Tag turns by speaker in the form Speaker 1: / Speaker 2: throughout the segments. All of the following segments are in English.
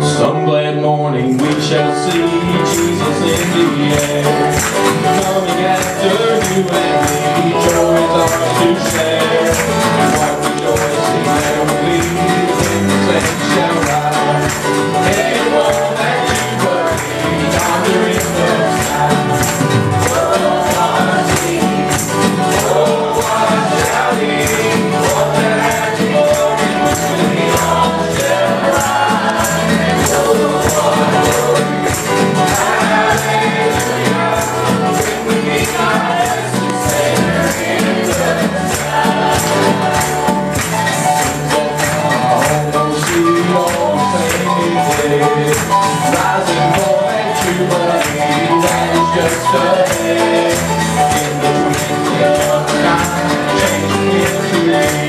Speaker 1: Some glad morning we shall see Jesus in the air. yesterday In the wind, your eyes changed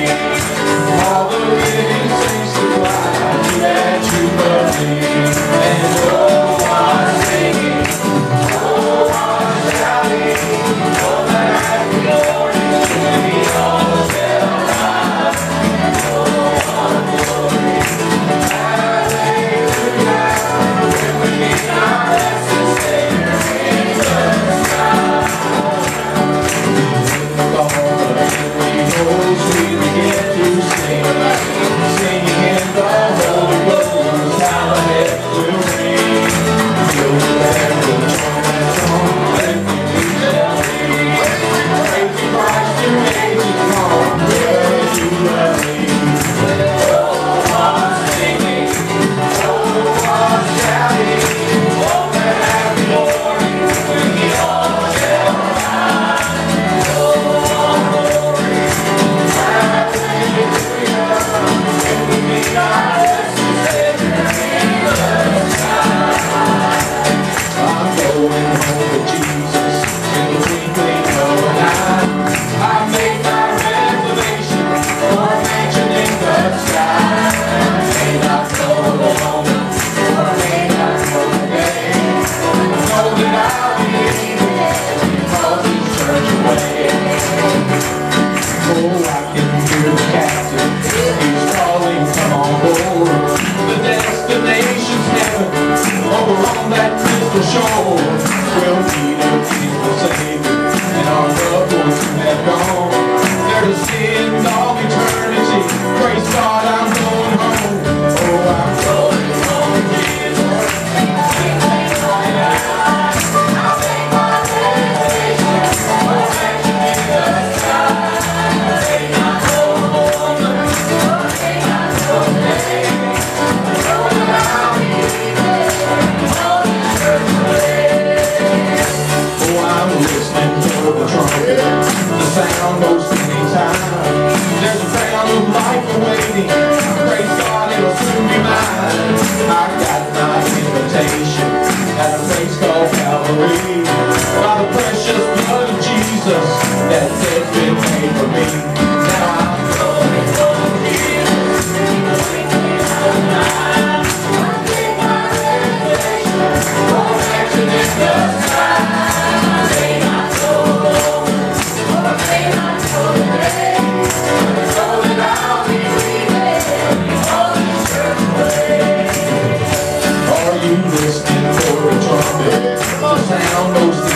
Speaker 1: down town know.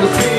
Speaker 1: do que